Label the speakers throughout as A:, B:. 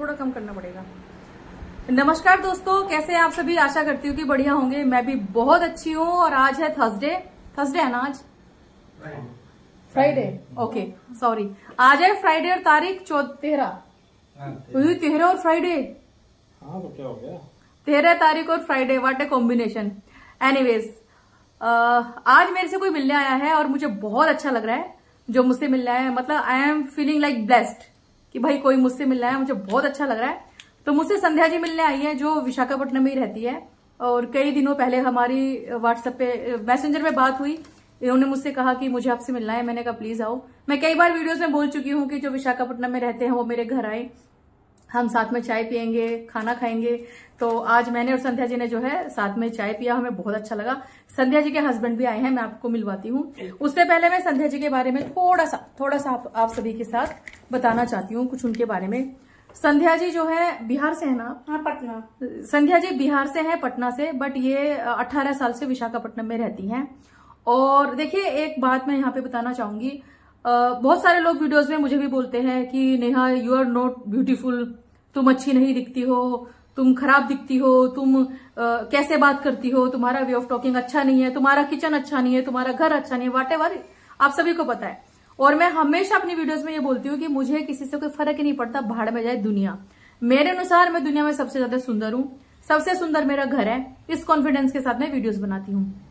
A: थोड़ा कम करना पड़ेगा। नमस्कार दोस्तों कैसे हैं आप सभी? आशा करती हूँ कि बढ़िया होंगे। मैं भी बहुत अच्छी हूँ और आज है थर्सडे थर्सडे है ना आज? फ्राइडे ओके सॉरी आज है फ्राइडे और तारीख तेरह। तेरह। और फ्राइडे
B: हाँ तो क्या हो गया?
A: तेरह तारीख और Friday what a combination anyways आज मेरे से कोई मिलने आया है और मुझे बहुत अच्छा लग रहा है जो मुझसे मिल रहा है। मतलब I am feeling like blessed कि भाई कोई मुझसे मिलना है, मुझे बहुत अच्छा लग रहा है। तो मुझसे संध्या जी मिलने आई है, जो विशाखापट्टनम में ही रहती है। और कई दिनों पहले हमारी व्हाट्सएप पे मैसेंजर में बात हुई। इन्होंने मुझसे कहा कि मुझे आपसे मिलना है। मैंने कहा, प्लीज़ आओ। मैं कई बार वीडियोस में बोल चुकी हूँ कि जो विशाखापट्टनम में रहते हैं, वो मेरे घर आए। हम साथ में चाय पियेंगे, खाना खाएँगे। तो आज मैंने और संध्या जी ने जो है, साथ में चाय पिया। हमें बहुत अच्छा लगा। संध्या जी के हस्बैंड भी आए हैं, मैं आपको मिलवाती हूँ। उससे पहले मैं संध्या जी के बारे में थोड़ा सा थोड़ा सा आप सभी के साथ बताना चाहती हूँ कुछ उनके बारे में। संध्या जी जो है बिहार से है ना?
C: हाँ पटना।
A: संध्या जी बिहार से है पटना से बट ये अट्ठारह साल से विशाखापट्टनम में रहती हैं। और देखिए एक बात मैं यहाँ पे बताना चाहूँगी। बहुत सारे लोग वीडियोस में मुझे भी बोलते हैं कि Neha you are not beautiful तुम अच्छी नहीं दिखती हो. तुम खराब दिखती हो. तुम आ, कैसे बात करती हो? तुम्हारा वे ऑफ़ टॉकिंग अच्छा नहीं है. तुम्हारा किचन अच्छा नहीं है. तुम्हारा घर अच्छा नहीं है. वाट आप सभी को पता है। और मैं हमेशा अपनी वीडियोस में ये बोलती हूँ कि मुझे किसी से कोई फ़र्क ही नहीं पड़ता, भाड़ में जाए दुनिया। मेरे अनुसार मैं दुनिया में सबसे ज़्यादा सुंदर हूँ, सबसे सुंदर मेरा घर है, इस कॉन्फिडेंस के साथ मैं वीडियोज़ बनाती हूँ।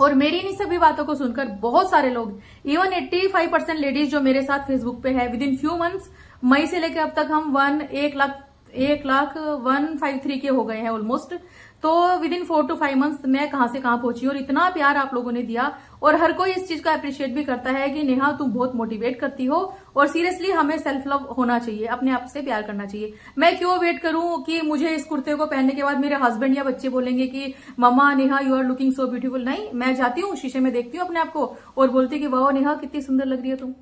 A: और मेरी इन सभी बातों को सुनकर बहुत सारे लोग इवन 85 परसेंट लेडीज़ जो मेरे साथ फेसबुक पे है विद इन फ्यू मंथ्स मई से लेकर अब तक हम वन एक लाख एक लाख वन फाइव थ्री के हो गए हैं ऑलमोस्ट तो within four two five months मैं कहाँ से कहाँ पहुँची और इतना प्यार आप लोगों ने दिया और हर कोई इस चीज़ का अप्रिशिएट भी करता है कि नेहा तुम बहुत मोटिवेट करती हो और सीरियसली हमें सेल्फ लव होना चाहिए, अपने आप से प्यार करना चाहिए। मैं क्यों वेट करूँ कि मुझे इस कुर्ते को पहनने के बाद मेरे हस्बैंड या बच्चे बोलेंगे कि, मम्मा, Neha you are looking so beautiful नहीं, मैं जाती हूँ, शीशे में देखती हूँ अपने आप को और बोलती कि, वाह नेहा, कितनी सुंदर लग रही है तुम।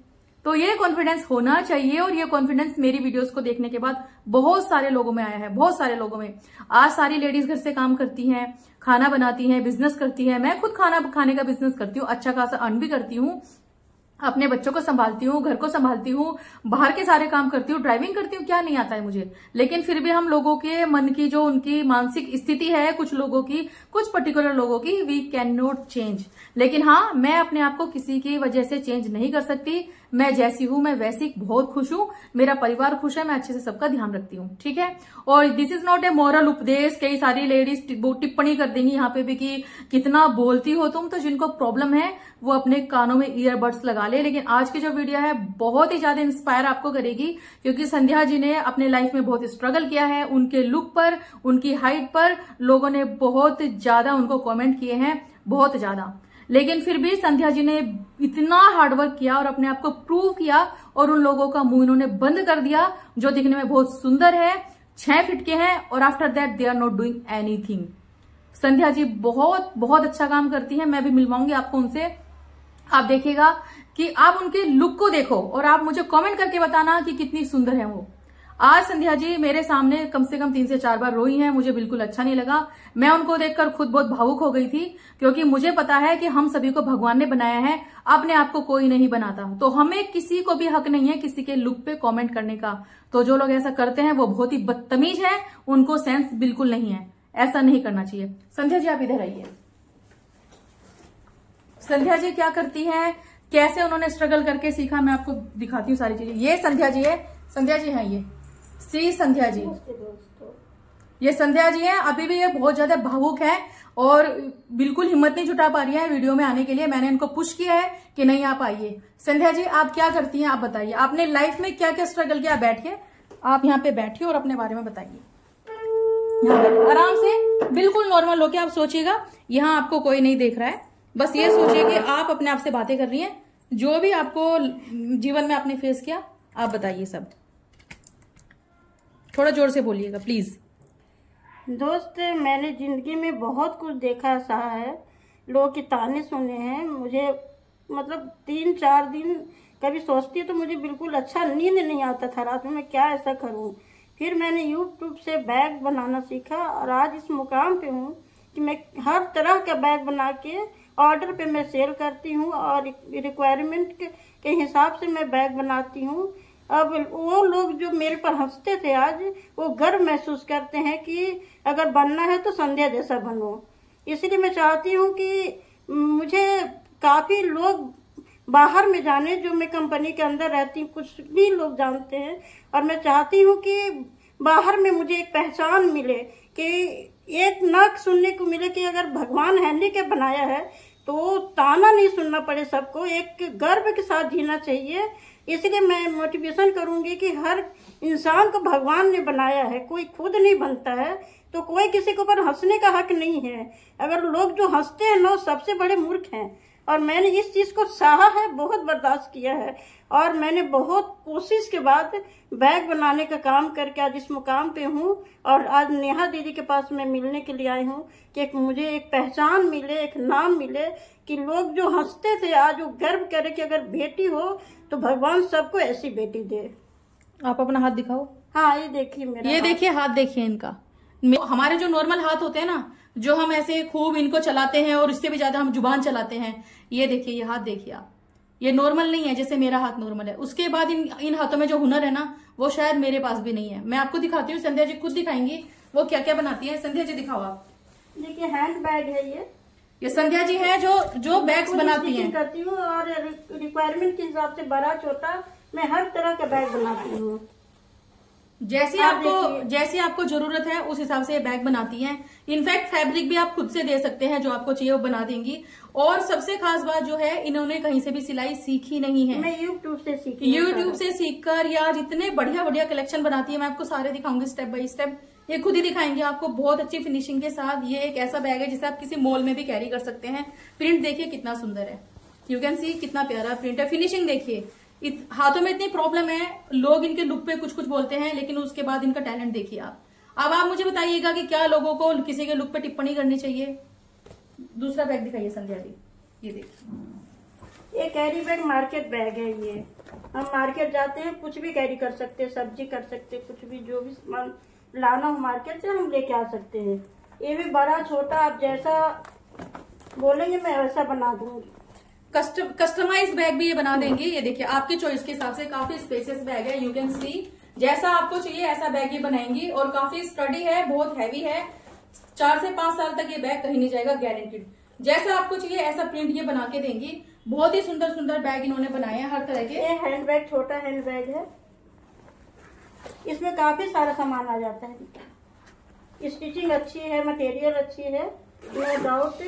A: तो ये कॉन्फिडेंस होना चाहिए और ये कॉन्फिडेंस मेरी वीडियोस को देखने के बाद बहुत सारे लोगों में आया है, बहुत सारे लोगों में। आज सारी लेडीज़ घर से काम करती हैं, खाना बनाती हैं बिज़नेस करती हैं। मैं खुद खाना, खाने का बिज़नेस करती हूँ अच्छा खासा अर्न भी करती हूँ, अपने बच्चों को संभालती हूँ, घर को संभालती हूँ, बाहर के सारे काम करती हूँ ड्राइविंग करती हूँ, क्या नहीं आता है मुझे? लेकिन फिर भी हम लोगों के मन की जो उनकी मानसिक स्थिति है, कुछ लोगों की, कुछ पर्टिकुलर लोगों की वी कैन नॉट चेंज लेकिन हाँ मैं अपने आप को किसी की वजह से चेंज नहीं कर सकती। मैं जैसी हूँ, मैं वैसी बहुत खुश हूँ, मेरा परिवार खुश है, मैं अच्छे से सबका ध्यान रखती हूँ, ठीक है? और this is not a moral उपदेश, कई सारी लेडीज़ टिप्पणी कर देंगी यहाँ पे भी कि कितना बोलती हो तुम तो जिनको प्रॉब्लम है, वो अपने कानों में ईयरबड्स लगा ले। लेकिन आज की जो वीडियो है, बहुत ही ज़्यादा इंस्पायर आपको करेगी, क्योंकि संध्या जी ने अपने लाइफ में बहुत स्ट्रगल किया है, उनके लुक पर, उनकी हाइट पर, लोगों ने बहुत ज़्यादा उनको कॉमेंट किए हैं, बहुत ज़्यादा। लेकिन फिर भी संध्या जी ने इतना हार्डवर्क किया और अपने आप को प्रूव किया और उन लोगों का मुँह इन्होंने बंद कर दिया, जो दिखने में बहुत सुंदर है, छह फिट के हैं और after that they are not doing anything Sandhya ji बहुत बहुत अच्छा काम करती है, मैं भी मिलवाऊँगी आपको उनसे। आप देखिएगा कि आप उनके लुक को देखो और आप मुझे कमेंट करके बताना कि कितनी सुंदर है वो। आज संध्या जी मेरे सामने कम से कम तीन से चार बार रोई हैं, मुझे बिल्कुल अच्छा नहीं लगा। मैं उनको देखकर खुद बहुत भावुक हो गई थी, क्योंकि मुझे पता है कि हम सभी को भगवान ने बनाया है, अपने आप को कोई नहीं बनाता। तो हमें किसी को भी हक नहीं है किसी के लुक पे कमेंट करने का। तो जो लोग ऐसा करते हैं, वो बहुत ही बदतमीज है, उनको सेंस बिल्कुल नहीं है। ऐसा नहीं करना चाहिए। संध्या जी, आप इधर आइए। संध्या जी, क्या करती है? कैसे उन्होंने स्ट्रगल करके सीखा? मैं आपको दिखाती हूँ सारी चीज़ें। ये संध्या जी है। संध्या जी, है, ये। श्री संध्या जी। ये संध्या जी है अभी भी ये बहुत ज़्यादा भावुक है और बिल्कुल हिम्मत नहीं जुटा पा रही है वीडियो में आने के लिए। मैंने इनको पुश किया है कि नहीं आप आइए। संध्या जी आप क्या करती हैं आप बताइए। आपने लाइफ में क्या क्या स्ट्रगल किया? बैठिए। आप यहाँ पे बैठिए और अपने बारे में बताइए। आराम से बिल्कुल नॉर्मल होके आप सोचिएगा। यहाँ आपको कोई नहीं देख रहा है। बस ये सोचिए कि आप अपने आप से बातें कर रही हैं। जो भी आपको जीवन में आपने फेस किया आप बताइए सब। थोड़ा ज़ोर से बोलिएगा प्लीज़
C: दोस्त मैंने ज़िंदगी में बहुत कुछ देखा सहा है। लोग के ताने सुने हैं। मुझे मतलब तीन चार दिन कभी सोचती तो मुझे बिल्कुल अच्छा नींद नहीं आता था। रात में मैं क्या ऐसा करूँ? फिर मैंने यूट्यूब से बैग बनाना सीखा और आज इस मुकाम पे हूँ कि मैं हर तरह का बैग बना के ऑर्डर पे मैं सेल करती हूँ और रिक्वायरमेंट के, के हिसाब से मैं बैग बनाती हूँ। अब वो लोग जो मेरे पर हँसते थे आज, वो गर्व महसूस करते हैं कि अगर बनना है तो संध्या जैसा बनो। इसलिए मैं चाहती हूँ कि मुझे काफ़ी लोग बाहर में जाने, जो मैं कंपनी के अंदर रहती हूँ, कुछ भी लोग जानते हैं, और मैं चाहती हूँ कि बाहर में मुझे एक पहचान मिले, कि एक नक सुनने को मिले कि अगर भगवान हैंडी के बनाया है तो ताना नहीं सुनना पड़े सबको, एक गर्व के साथ जीना चाहिए इसलिए मैं मोटिवेशन करूँगी कि हर इंसान को भगवान ने बनाया है, कोई खुद नहीं बनता है तो कोई किसी के ऊपर हंसने का हक नहीं है। अगर लोग जो हँसते हैं ना सबसे बड़े मूर्ख हैं। और मैंने इस चीज़ को सहा है, बहुत बर्दाश्त किया है। और मैंने बहुत कोशिश के बाद बैग बनाने का काम करके आज इस मुकाम पे हूँ और आज नेहा दीदी के पास मैं मिलने के लिए आई हूँ कि एक मुझे एक पहचान मिले एक नाम मिले कि लोग जो हँसते थे आज वो गर्व करे कि अगर बेटी हो तो भगवान सबको ऐसी बेटी दे।
A: आप अपना हाथ दिखाओ।
C: हाँ ये देखिए मेरा
A: ये देखिए हाथ देखिए इनका। हमारे जो नॉर्मल हाथ होते हैं ना जो हम ऐसे खूब इनको चलाते हैं और इससे भी ज़्यादा हम ज़ुबान चलाते हैं ये देखिए ये हाथ देखिए आप। ये नॉर्मल नहीं है जैसे मेरा हाथ नॉर्मल है। उसके बाद इन इन हाथों में जो हुनर है ना वो शायद मेरे पास भी नहीं है। मैं आपको दिखाती हूँ संध्या जी खुद दिखाएँगी वो क्या क्या बनाती है। संध्या जी दिखाओ आप।
C: देखिए हैंड बैग है ये।
A: ये संध्या जी है जो जो बैग्स बनाती हैं।
C: करती हूँ और रिक्वायरमेंट के हिसाब से बड़ा छोटा मैं हर तरह का बैग बनाती हूँ।
A: जैसी आपको जैसी आपको ज़रूरत है उस हिसाब से ये बैग बनाती हैं। इनफैक्ट फैब्रिक भी आप खुद से दे सकते हैं जो आपको चाहिए वो बना देंगी। और सबसे खास बात जो है इन्होंने कहीं से भी सिलाई सीखी नहीं है।
C: मैं यूट्यूब से सीखी
A: यूट्यूब से सीखकर या जितने बढ़िया बढ़िया कलेक्शन बनाती है मैं आपको सारे दिखाऊँगी स्टेप बाय स्टेप ये खुद ही दिखाएँगे आपको बहुत अच्छी फिनिशिंग के साथ ये एक ऐसा बैग है जिसे आप किसी मॉल में भी कैरी कर सकते हैं। प्रिंट देखिए कितना सुंदर है। यू कैन सी कितना प्यारा प्रिंट है। फिनिशिंग देखिए। हाथों में इतनी प्रॉब्लम है लोग इनके लुक पे कुछ कुछ बोलते हैं लेकिन उसके बाद इनका टैलेंट देखिए आप। अब आप मुझे बताइएगा कि क्या लोगों को किसी के लुक पे टिप्पणी करनी चाहिए? दूसरा बैग दिखाइए संध्या जी। ये देखिए
C: ये कैरी बैग मार्केट बैग है ये। हम मार्केट जाते हैं कुछ भी कैरी कर सकते हैं सब्ज़ी कर सकते हैं कुछ भी जो भी सामान लाना हो मार्केट से हम लेके आ सकते हैं। ये भी बड़ा छोटा आप जैसा बोलेंगे मैं वैसा बना दूँगी।
A: कस्टम कस्टमाइज बैग भी ये बना देंगे। ये देखिए आपके चॉइस के हिसाब से काफ़ी स्पेसियस बैग है यू कैन सी जैसा आपको चाहिए ऐसा बैग ये बनाएँगी। और काफ़ी स्टडी है बहुत हैवी है। चार से पाँच साल तक ये बैग कहीं नहीं जाएगा गारंटीड जैसा आपको चाहिए ऐसा प्रिंट ये बना के देंगी। बहुत ही सुंदर सुंदर बैग इन्होंने बनाए हैं हर तरह के।
C: ये हैंड बैग छोटा हैंड बैग है। इसमें काफ़ी सारा सामान आ जाता है। स्टिचिंग अच्छी है मटेरियल अच्छी है। नो डाउट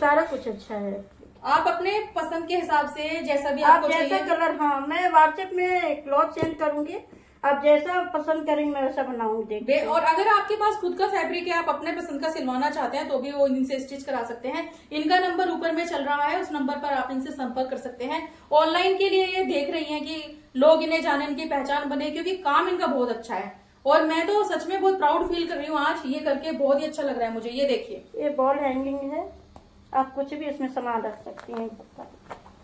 C: सारा कुछ अच्छा है।
A: आप अपने पसंद के हिसाब से जैसा भी
C: आप आपको जैसा कलर हाँ मैं व्हाट्सएप में क्लॉथ सेंड करूँगी। आप जैसा पसंद करेंगे मैं वैसा बनाऊँगी
A: और अगर आपके पास खुद का फैब्रिक है आप अपने पसंद का सिलवाना चाहते हैं तो भी वो इनसे स्टिच करा सकते हैं। इनका नंबर ऊपर में चल रहा है उस नंबर पर आप इनसे संपर्क कर सकते हैं। ऑनलाइन के लिए ये देख रही है कि लोग इन्हें जाने इनकी पहचान बने क्योंकि काम इनका बहुत अच्छा है। और मैं तो सच में बहुत प्राउड फील कर रही हूँ आज ये करके बहुत ही अच्छा लग रहा है मुझे ये देखिए।
C: ये बॉल हैंगिंग है आप कुछ भी इसमें सामान रख सकती हैं।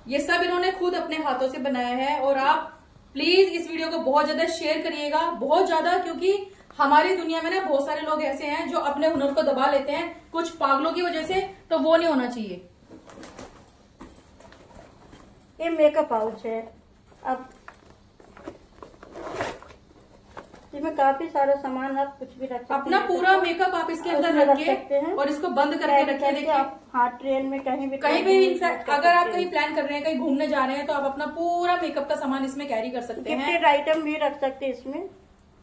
A: ये सब इन्होंने खुद अपने हाथों से बनाया है और आप प्लीज़ इस वीडियो को बहुत ज़्यादा शेयर करिएगा बहुत ज़्यादा क्योंकि हमारी दुनिया में ना बहुत सारे लोग ऐसे हैं जो अपने हुनर को दबा लेते हैं कुछ पागलों की वजह से तो वो नहीं होना चाहिए।
C: ये मेकअप पाउच है। अब इसमें काफ़ी सारा सामान आप कुछ भी रख
A: अपना पूरा मेकअप आप इसके अंदर रख सकते हैं। और इसको बंद करके रखिए देखिए।
C: आप हाँ ट्रेन में कहीं भी
A: कहीं भी इनफैक्ट अगर आप कहीं प्लान कर रहे हैं कहीं घूमने जा रहे हैं तो आप अपना पूरा मेकअप का सामान इसमें कैरी कर सकते हैं।
C: आइटम भी रख सकते हैं इसमें।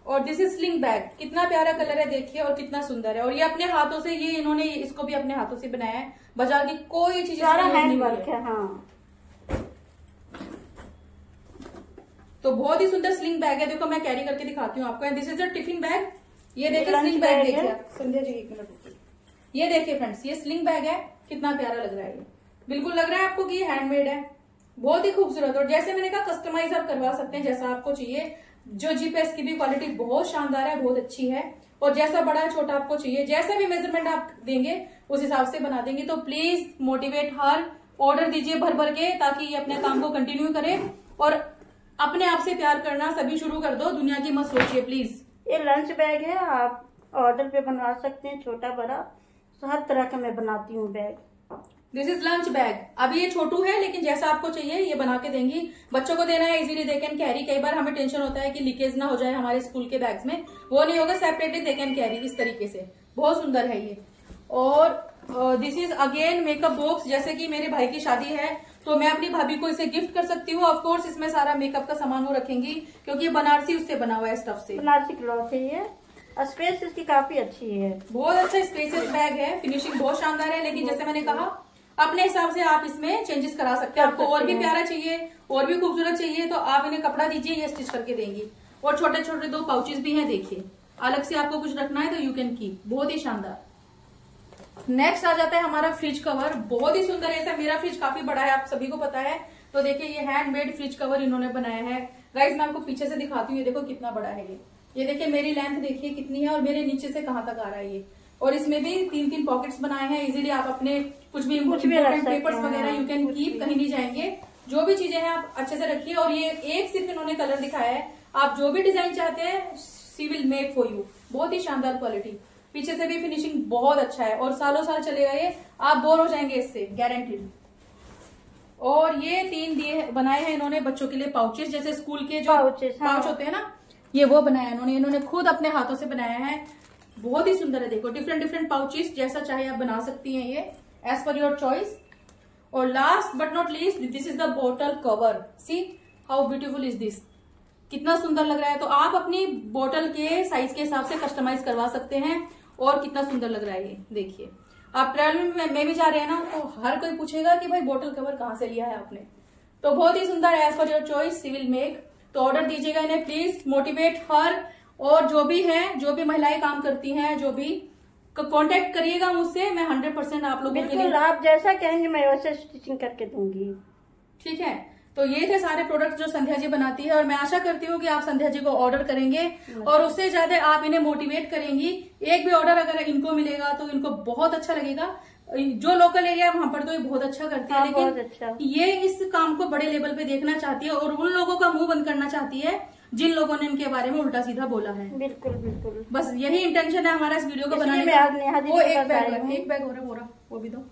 A: और दिस इज़ स्लिंग बैग कितना प्यारा कलर है देखिए और कितना सुंदर है। और ये अपने हाथों से ये इन्होंने इसको भी अपने हाथों से बनाया है। बाज़ार की कोई चीज़
C: सारा हैंड वर्क है। हाँ
A: तो बहुत ही सुंदर स्लिंग बैग है। देखो मैं कैरी करके दिखाती हूँ आपको। This is a tiffin bag ये देखिए स्लिंग बैग देखिए संध्या जी एक मिनट। ये देखिए फ्रेंड्स ये स्लिंग बैग है, कितना प्यारा लग रहा है ये। बिल्कुल लग रहा है आपको कि ये हैंडमेड है। बहुत ही खूबसूरत, और जैसे मैंने कहा कस्टमाइज आप करवा सकते हैं जैसा आपको चाहिए। जो जीपीएस की भी क्वालिटी बहुत शानदार है, बहुत अच्छी है। और जैसा बड़ा छोटा आपको चाहिए, जैसा भी मेज़रमेंट आप देंगे, उस हिसाब से बना देंगे। तो प्लीज़ मोटिवेट हर ऑर्डर दीजिए भर भर के, ताकि ये अपने काम को कंटिन्यू करे। और अपने आप से प्यार करना सभी शुरू कर दो, दुनिया की मत सोचिए प्लीज़
C: ये लंच बैग है, आप ऑर्डर पे बनवा सकते हैं, छोटा बड़ा। हर तरह का मैं बनाती हूँ bag.
A: This is lunch bag अभी ये छोटू है लेकिन जैसा आपको चाहिए ये बना के देंगी। बच्चों को देना है इजीली दे कैन कैरी कई बार हमें टेंशन होता है कि लीकेज ना हो जाए हमारे स्कूल के बैग्स में। वो नहीं होगा सेपरेटली दे कैन कैरी इस तरीके से। बहुत सुंदर है ये। और this is again makeup box जैसे कि मेरे भाई की शादी है तो मैं अपनी भाभी को इसे गिफ्ट कर सकती हूँ। ऑफकोर्स इसमें सारा मेकअप का सामान वो रखेंगी क्योंकि ये बनारसी उससे बना हुआ है स्टफ़ से।
C: बनारसी क्लॉथ है ये। स्पेस इसकी काफ़ी अच्छी है।
A: बहुत अच्छा स्पेसियस बैग है फिनिशिंग बहुत शानदार है लेकिन जैसे मैंने कहा अपने हिसाब से आप इसमें चेंजेस करा सकते हैं। आपको और भी प्यारा चाहिए और भी खूबसूरत चाहिए तो आप इन्हें कपड़ा दीजिए ये स्टिच करके देंगी। और छोटे छोटे दो पाउचेस भी हैं देखिए। अलग से आपको कुछ रखना है तो यू कैन की बहुत ही शानदार। नेक्स्ट आ जाता है हमारा फ्रिज कवर बहुत ही सुंदर है मेरा फ्रिज काफ़ी बड़ा है आप सभी को पता है। तो देखिए ये हैंडमेड फ्रिज कवर इन्होंने बनाया है। गाइज़ मैं आपको पीछे से दिखाती हूँ ये देखो कितना बड़ा है ये। ये देखिए मेरी लेंथ देखिए कितनी है और मेरे नीचे से कहाँ तक आ रहा है ये। और इसमें भी तीन तीन पॉकेट्स बनाए हैं। इजीली आप अपने कुछ भी इम्पोर्टेंट पेपर्स वगैरह यू कैन कीप कहीं नहीं जाएँगे। जो भी चीज़ें हैं आप अच्छे से रखिए और ये एक सिर्फ़ इन्होंने कलर दिखाया है। आप जो भी डिज़ाइन चाहते हैं she will make for you बहुत ही शानदार क्वालिटी पीछे से भी फिनिशिंग बहुत अच्छा है और सालों साल चलेगा ये। आप बोर हो जाएँगे इससे गारंटीड और ये तीन दिए बनाए हैं इन्होंने बच्चों के लिए पाउचेस जैसे स्कूल के जो पाउचेस हाँ। पाउच होते हैं ना ये वो बनाया इन्होंने इन्होंने खुद अपने हाथों से बनाया है। बहुत ही सुंदर है देखो डिफरेंट डिफरेंट पाउचेस जैसा चाहे आप बना सकती हैं ये एज पर योर चॉइस और last but not least this is the bottle cover see how beautiful is this कितना सुंदर लग रहा है। तो आप अपनी बोटल के साइज़ के हिसाब से कस्टमाइज करवा सकते हैं और कितना सुंदर लग रहा है ये देखिए। आप ट्रेवल में, भी जा रहे हैं ना तो हर कोई पूछेगा कि भाई बोटल कवर कहाँ से लिया है आपने? तो बहुत ही सुंदर as per your choice she will make तो ऑर्डर दीजिएगा इन्हें प्लीज़ मोटिवेट हर और जो भी है जो भी महिलाएँ काम करती हैं जो भी कांटेक्ट करिएगा मुझसे मैं हंड्रेड परसेंट आप लोगों
C: के लिए आप जैसा कहेंगे मैं वैसे स्टिचिंग करके दूँगी।
A: ठीक है? तो ये थे सारे प्रोडक्ट जो संध्या जी बनाती है और मैं आशा करती हूँ कि आप संध्या जी को ऑर्डर करेंगे और उससे ज़्यादा आप इन्हें मोटिवेट करेंगी। एक भी ऑर्डर अगर इनको मिलेगा तो इनको बहुत अच्छा लगेगा। जो लोकल एरिया वहाँ पर तो ये बहुत अच्छा करती है हाँ, लेकिन अच्छा। ये इस काम को बड़े लेवल पे देखना चाहती है और उन लोगों का मुँह बंद करना चाहती है जिन लोगों ने इनके बारे में उल्टा सीधा बोला है।
C: बिल्कुल बिल्कुल।
A: बस यही इंटेंशन है हमारा इस वीडियो को बनाने का। वो एक बैग एक बैग हो। रहा है वो वो भी दो।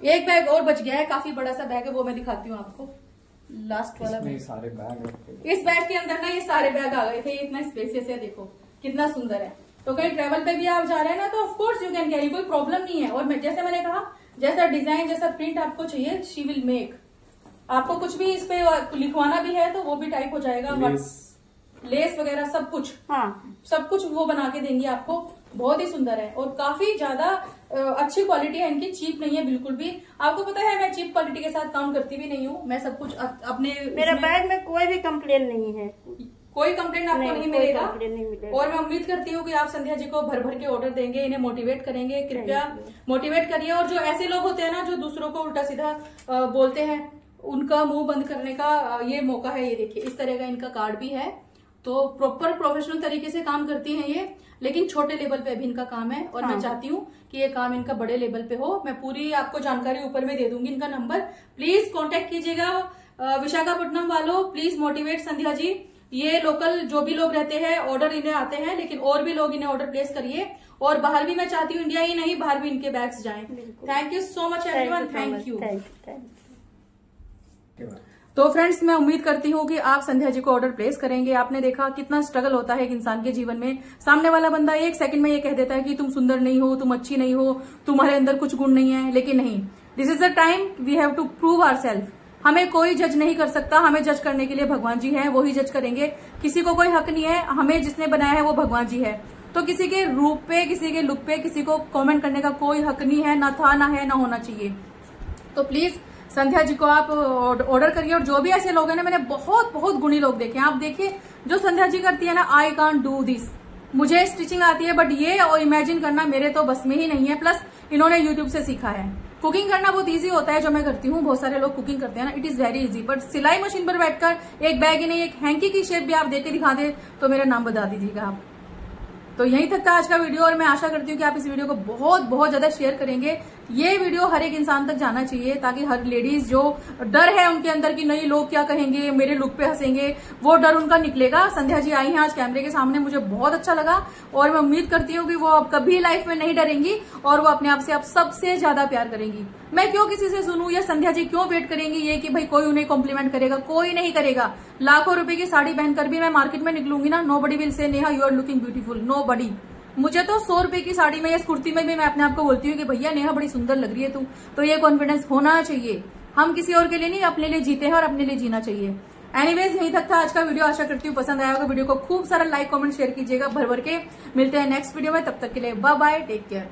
A: एक बैग और बच गया है काफ़ी बड़ा सा बैग है वो मैं दिखाती हूँ आपको। लास्ट वाला बैग
B: सारे बैग
A: इस बैग के अंदर ना ये सारे बैग आ गए थे इतना स्पेसियस है देखो कितना सुंदर है। तो कहीं ट्रेवल पे भी आप जा रहे हैं ना तो of course you can carry कोई प्रॉब्लम नहीं है। और मैं जैसे मैंने कहा जैसा डिज़ाइन जैसा प्रिंट आपको चाहिए शी विल मेक आपको कुछ भी इस पे लिखवाना भी है तो वो भी टाइप हो जाएगा। लेस वगैरह सब कुछ। हाँ। सब कुछ वो बना के देंगी आपको। बहुत ही सुंदर है। और काफ़ी ज़्यादा अच्छी क्वालिटी है इनकी। चीप नहीं है बिल्कुल भी। आपको पता है मैं चीप क्वालिटी के साथ काम करती भी नहीं हूँ। मैं सब कुछ अपने
C: मेरा बैग में कोई भी कंप्लेन नहीं है।
A: कोई कंप्लेन आपको नहीं, नहीं मिलेगा। नहीं और मैं उम्मीद करती हूँ कि आप संध्या जी को भर भर के ऑर्डर देंगे इन्हें मोटिवेट करेंगे। कृपया मोटिवेट करिए। और जो ऐसे लोग होते हैं ना जो दूसरों को उल्टा सीधा बोलते हैं उनका मुँह बंद करने का ये मौका है। ये देखिए इस तरह का इनका कार्ड भी है। तो प्रॉपर प्रोफेशनल तरीके से काम करती हैं ये लेकिन छोटे लेवल पे भी इनका काम है। और हाँ। मैं चाहती हूँ कि ये काम इनका बड़े लेवल पे हो। मैं पूरी आपको जानकारी ऊपर में दे दूँगी इनका नंबर प्लीज़ कांटेक्ट कीजिएगा विशाखापट्टनम वालों। Please motivate Sandhya ji. ये लोकल जो भी लोग रहते हैं ऑर्डर इन्हें आते हैं लेकिन और भी लोग इन्हें ऑर्डर प्लेस करिए। और बाहर भी मैं चाहती हूँ इंडिया ही नहीं बाहर भी इनके बैग्स जाएँ। Thank you so much everyone thank you तो फ्रेंड्स मैं उम्मीद करती हूँ कि आप संध्या जी को ऑर्डर प्लेस करेंगे। आपने देखा कितना स्ट्रगल होता है एक इंसान के जीवन में। सामने वाला बंदा एक सेकंड में ये कह देता है कि तुम सुंदर नहीं हो तुम अच्छी नहीं हो तुम्हारे अंदर कुछ गुण नहीं है लेकिन नहीं। This is the time we have to prove our self हमें कोई जज नहीं कर सकता, हमें जज करने के लिए भगवान जी हैं, वो ही जज करेंगे। किसी को कोई हक नहीं है, हमें जिसने बनाया है वो भगवान जी है। तो किसी के रूप पे, किसी के लुक पे, किसी को कमेंट करने का कोई हक नहीं है, ना था, ना है, ना होना चाहिए। तो प्लीज़ संध्या जी को आप ऑर्डर करिए और जो भी ऐसे लोग हैं ना, मैंने बहुत बहुत गुणी लोग देखे आप देखिए, जो संध्या जी करती है ना आई कान डू दिस मुझे स्टिचिंग आती है बट ये और इमेजिन करना मेरे तो बस में ही नहीं है। प्लस इन्होंने यूट्यूब से सीखा है। कुकिंग करना बहुत इजी होता है, जो मैं करती हूँ, बहुत सारे लोग कुकिंग करते हैं ना it is very easy but सिलाई मशीन पर बैठकर एक बैग ही नहीं, एक हैंकी की शेप भी आप देख के दिखा दे तो मेरा नाम बता दीजिएगा आप। तो यहीं तक था आज का वीडियो और मैं आशा करती हूँ कि आप इस वीडियो को बहुत बहुत ज़्यादा शेयर करेंगे। ये वीडियो हर एक इंसान तक जाना चाहिए, ताकि हर लेडीज़ जो डर है उनके अंदर की नहीं, लोग क्या कहेंगे, मेरे लुक पे हंसेंगे, वो डर उनका निकलेगा। संध्या जी आई हैं आज कैमरे के सामने, मुझे बहुत अच्छा लगा, और मैं उम्मीद करती हूँ कि वो अब कभी लाइफ में नहीं डरेंगी, और वो अपने आप से अब सबसे ज़्यादा प्यार करेंगी। मैं क्यों किसी से सुनू, या संध्या जी क्यों वेट करेंगी, ये कि भाई कोई उन्हें कॉम्प्लीमेंट करेगा, कोई नहीं करेगा। लाखों रुपए की साड़ी पहनकर भी मैं मार्केट में निकलूँगी ना nobody will say Neha you are looking beautiful nobody मुझे तो सौ रुपए की साड़ी में या कुर्ती में भी मैं अपने आप को बोलती हूँ कि भैया, नेहा, बड़ी सुंदर लग रही है तू। तो ये कॉन्फिडेंस होना चाहिए। हम किसी और के लिए नहीं, अपने लिए जीते हैं और अपने लिए जीना चाहिए। एनीवेज यही तक था आज का वीडियो। आशा करती हूँ पसंद आया होगा। वीडियो को खूब सारा लाइक कमेंट शेयर कीजिएगा। भर भर के मिलते हैं नेक्स्ट वीडियो में। तब तक के लिए बाय बाय टेक केयर